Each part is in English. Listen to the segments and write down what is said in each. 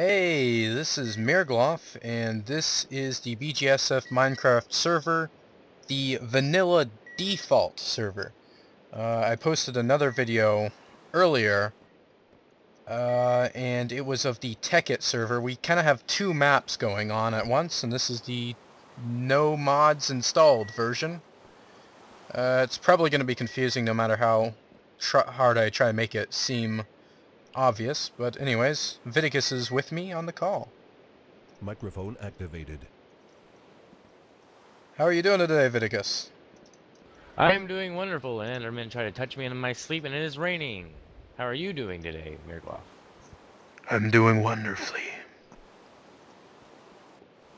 Hey, this is Mirglof, and this is the BGSF Minecraft server, the vanilla default server. Uh, I posted another video earlier, uh, and it was of the Tekkit server. We kind of have two maps going on at once, and this is the no mods installed version. Uh, it's probably going to be confusing no matter how hard I try to make it seem obvious, but anyways, Vidicus is with me on the call. Microphone activated. How are you doing today, Vidicus? I am doing wonderful. An Enderman tried to touch me in my sleep and it is raining. How are you doing today, Mirglof? I'm doing wonderfully.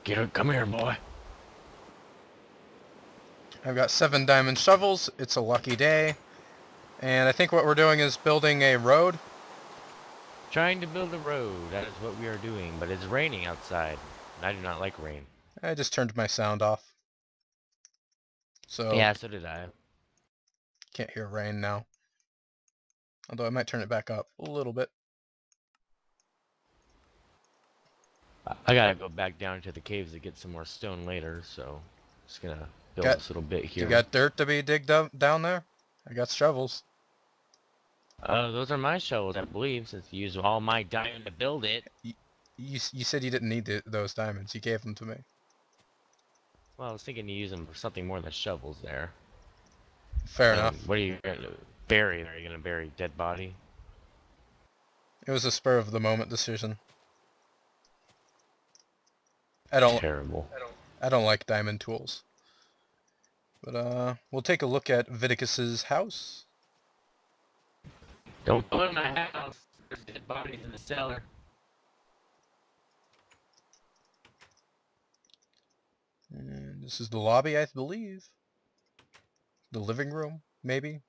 Get up, come here, boy. I've got seven diamond shovels. It's a lucky day. And I think what we're doing is building a road Trying to build a road, that is what we are doing, but it's raining outside. And I do not like rain. I just turned my sound off. So Yeah, so did I. Can't hear rain now. Although I might turn it back up a little bit. I gotta go back down to the caves to get some more stone later, so just gonna build got, this little bit here. You got dirt to be digged up down there? I got shovels. Uh, those are my shovels, I believe, since you used all my diamond to build it. You, you, you said you didn't need the, those diamonds. You gave them to me. Well, I was thinking you use them for something more than shovels there. Fair enough. What are you going to bury? Are you going to bury dead body? It was a spur of the moment decision. I don't. Terrible. I don't. I don't like diamond tools. But uh, we'll take a look at Vidicus's house. Don't go in my house. There's dead bodies in the cellar. And this is the lobby, I believe. The living room, maybe.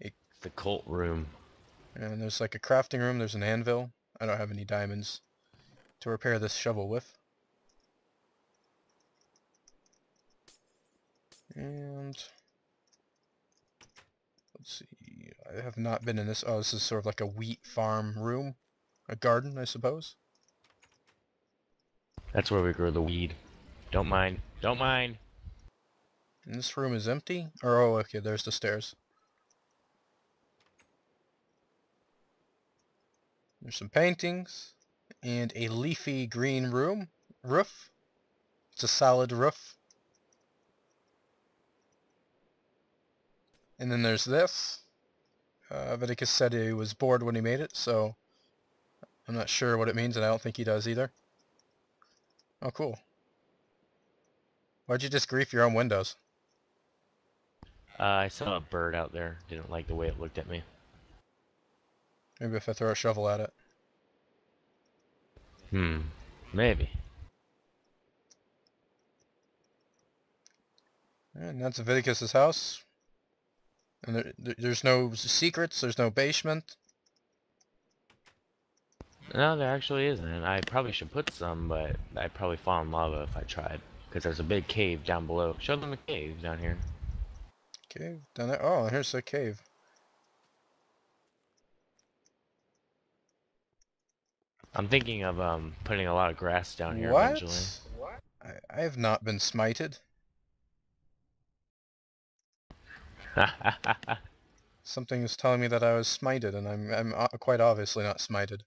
It's the cult room. And there's like a crafting room. There's an anvil. I don't have any diamonds to repair this shovel with. And let's see, I have not been in this. Oh, this is sort of like a wheat farm room, a garden, I suppose. That's where we grow the weed. Don't mind. Don't mind. And this room is empty? Or, oh, okay, there's the stairs. There's some paintings and a leafy green room roof. It's a solid roof. And then there's this. Uh, Vidicus said he was bored when he made it, so I'm not sure what it means, and I don't think he does either. Oh, cool. Why'd you just grief your own windows? Uh, I saw a bird out there. Didn't like the way it looked at me. Maybe if I throw a shovel at it. Hmm. Maybe. And that's Vidicus's house. And there, there's no secrets, there's no basement. No, there actually isn't. I probably should put some, but I'd probably fall in lava if I tried. Because there's a big cave down below. Show them the cave down here. Cave? Down there? Oh, here's the cave. I'm thinking of um putting a lot of grass down here what? eventually. What? I, I have not been smited. Something is telling me that I was smited, and I'm I'm quite obviously not smited.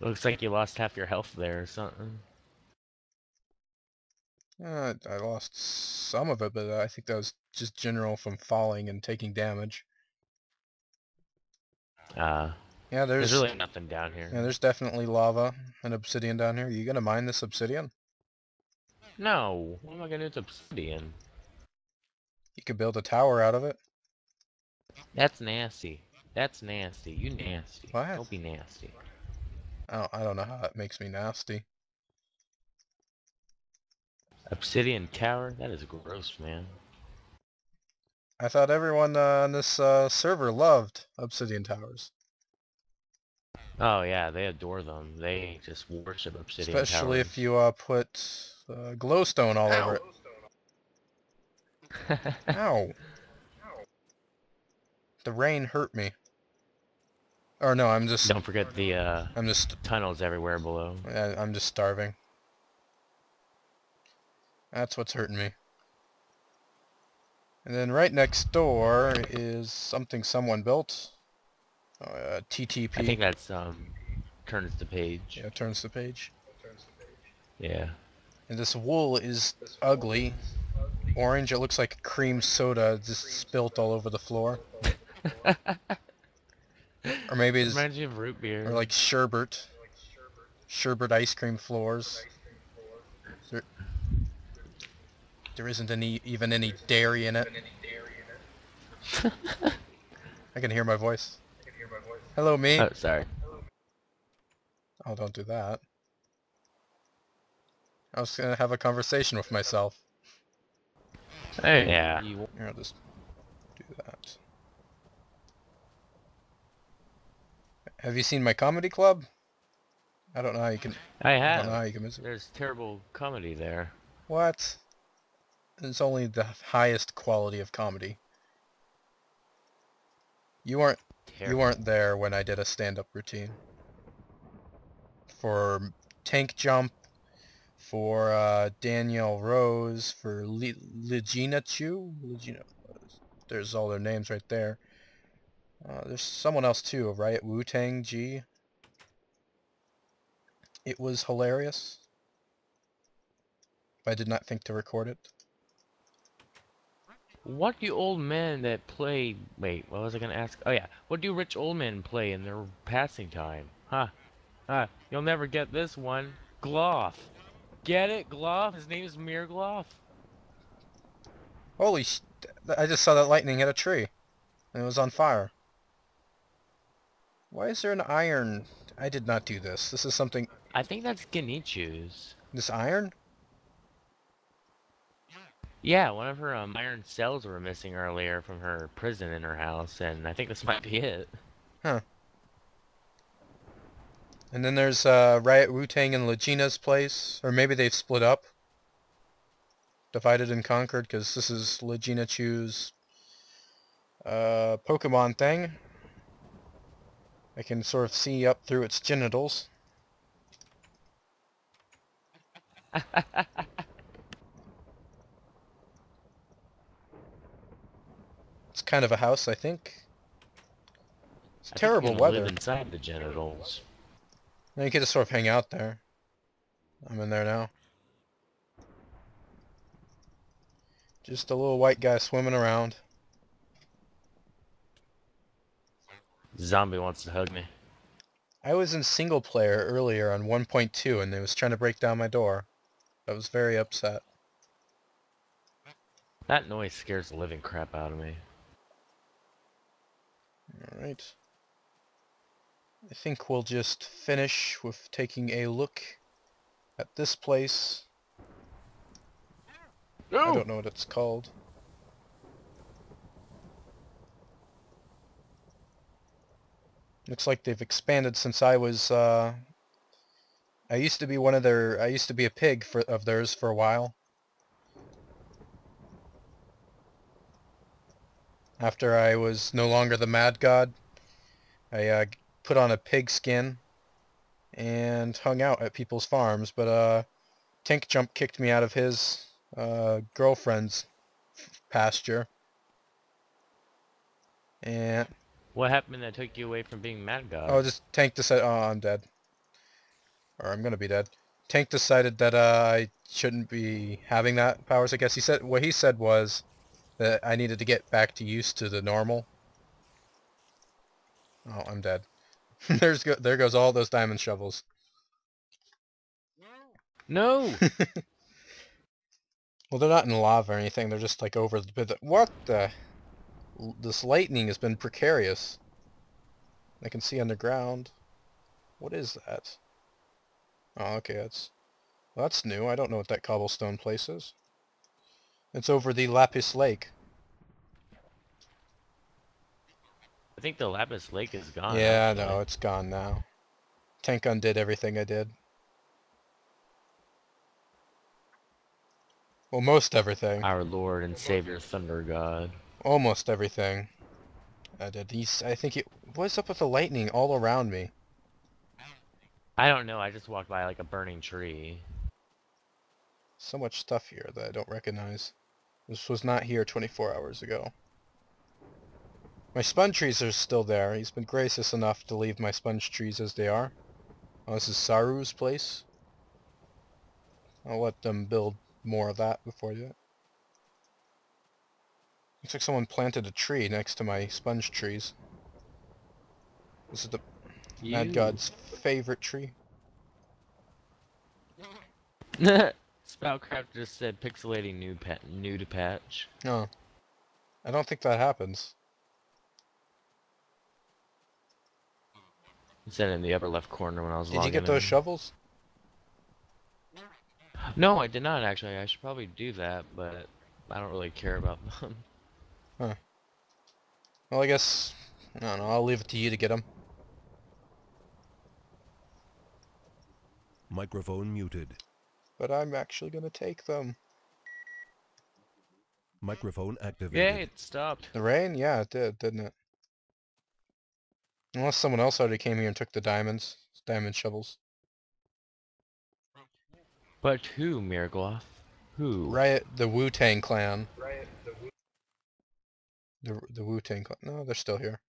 Looks like you lost half your health there or something. Uh, I lost some of it, but I think that was just general from falling and taking damage. Uh, yeah, there's, there's really nothing down here. Yeah, there's definitely lava and obsidian down here. Are you gonna mine this obsidian? No, what am I gonna do with obsidian? You could build a tower out of it. That's nasty. That's nasty. You nasty. What? Don't be nasty. Oh, I don't know how that makes me nasty. Obsidian tower? That is gross, man. I thought everyone uh, on this uh, server loved obsidian towers. Oh yeah, they adore them. They just worship obsidian Especially towers. if you uh, put uh, glowstone all Ow. over it. Ow. The rain hurt me. Or no, I'm just Don't forget the uh, I'm just tunnels everywhere below. I- I'm just starving. That's what's hurting me. And then right next door is something someone built. Uh, TTP. I think that's um turns the page. yeah, turns the page. Yeah. And this wool is ugly. Orange, it looks like cream soda just spilt all over the floor. or maybe it's Reminds you of root beer. or like sherbet. Sherbet ice cream floors. There, there isn't any even any dairy in it. I can hear my voice. Hello, me. oh, sorry. Oh, don't do that. I was gonna have a conversation with myself. Hey. Yeah. Here, I'll just do that. Have you seen my comedy club? I don't know how you can. I have. I don't know how you can miss it. There's terrible comedy there. What? It's only the highest quality of comedy. You weren't Terrible. you weren't there when I did a stand-up routine. For Tank Jump, for uh, Danielle Rose, for Le- Legina Chu, Legina, there's all their names right there. Uh, there's someone else too, right? Wu Tang G. It was hilarious. I did not think to record it. What do old men that play? Wait, what was I gonna ask? Oh yeah, what do rich old men play in their passing time? Huh? Huh? You'll never get this one. Gloff. Get it? Gloff. His name is Mir Gloff. Holy sh... I just saw that lightning hit a tree. And it was on fire. Why is there an iron... I did not do this. This is something... I think that's Genichu's. This iron? Yeah, one of her um, iron cells were missing earlier from her prison in her house, and I think this might be it. And then there's uh, Riot Wu-Tang and Legina's place. Or maybe they've split up. Divided and conquered, because this is Legina Chu's uh, Pokemon thing. I can sort of see up through its genitals. It's kind of a house, I think. It's I terrible gonna weather. Live inside the genitals. Now you can just sort of hang out there. I'm in there now. Just a little white guy swimming around. Zombie wants to hug me. I was in single player earlier on 1.2 and they was trying to break down my door. I was very upset. That noise scares the living crap out of me. Alright. I think we'll just finish with taking a look at this place. I don't know what it's called. Looks like they've expanded since I was, uh... I used to be one of their... I used to be a pig for, of theirs for a while. After I was no longer the Mad God, I uh, put on a pig skin and hung out at people's farms, but uh, Tank Jump kicked me out of his uh, girlfriend's pasture. And What happened that took you away from being Mad God? oh, just Tank decided. Oh, I'm dead, or I'm gonna be dead. Tank decided that uh, I shouldn't be having that powers. I guess he said what he said was that I needed to get back to used to the normal. Oh, I'm dead. There's go there goes all those diamond shovels. No! Well, they're not in lava or anything. They're just like over the bit. What the? This lightning has been precarious. I can see underground. What is that? Oh, okay. That's well, that's new. I don't know what that cobblestone place is. It's over the Lapis Lake. I think the Lapis Lake is gone. yeah, actually. know. It's gone now. Tank undid everything I did. Well, most everything. Our Lord and Savior Thunder God. Almost everything. I did. These, I think it, what's up with the lightning all around me? I don't know. I just walked by like a burning tree. So much stuff here that I don't recognize. This was not here 24 hours ago. My sponge trees are still there. He's been gracious enough to leave my sponge trees as they are. Oh, this is Saru's place. I'll let them build more of that before it. Looks like someone planted a tree next to my sponge trees. This is the Mad God's favorite tree. Spoutcraft just said pixelating new pet new to patch. No. I don't think that happens. It said in the upper left corner when I was Did you get those in. shovels? No, I did not actually. I should probably do that, but I don't really care about them. Huh. Well, I guess... I don't know, I'll leave it to you to get them. Microphone muted. But I'm actually gonna take them. Microphone Yay, Yeah, it stopped. The rain? Yeah, it did, didn't it? Unless someone else already came here and took the diamonds. Diamond shovels. But who, Miragloth? Who? Riot, the Wu-Tang clan. The, the Wu-Tang clan. No, they're still here.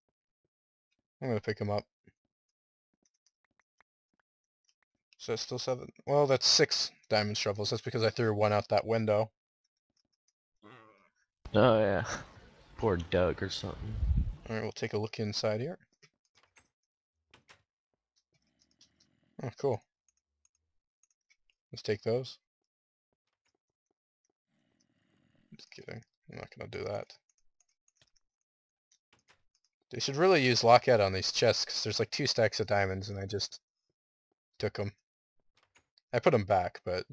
I'm gonna pick them up. So that's still seven. Well, that's six diamond shovels. That's because I threw one out that window. Oh yeah. Poor Doug or something. Alright, we'll take a look inside here. Oh, cool. Let's take those. Just kidding. I'm not gonna do that. They should really use Lockette on these chests, because there's like two stacks of diamonds, and I just took them. I put them back, but...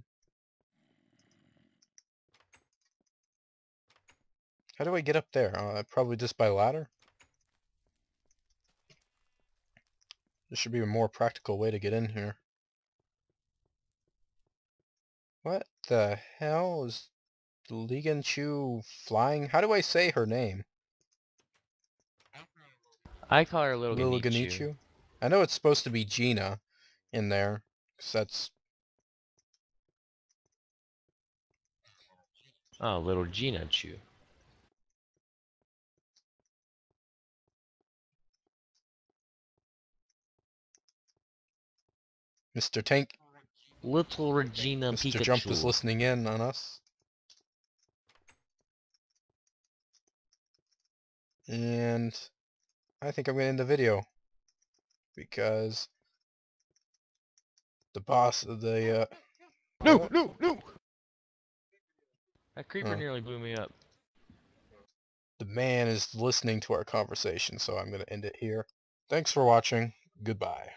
How do I get up there? Uh, probably just by ladder? There should be a more practical way to get in here. What the hell is Ligan Chu flying? How do I say her name? I call her Little, Little Ganichu. Ganichu? I know it's supposed to be Gina in there, because that's... Oh, Little Gina Chu. Mr. Tank, Little Regina Mr. Pikachu. Jump is listening in on us. And I think I'm gonna end the video because the boss of the uh, No, no, no! That creeper Oh. nearly blew me up. the man is listening to our conversation, so I'm gonna end it here. Thanks for watching. Goodbye.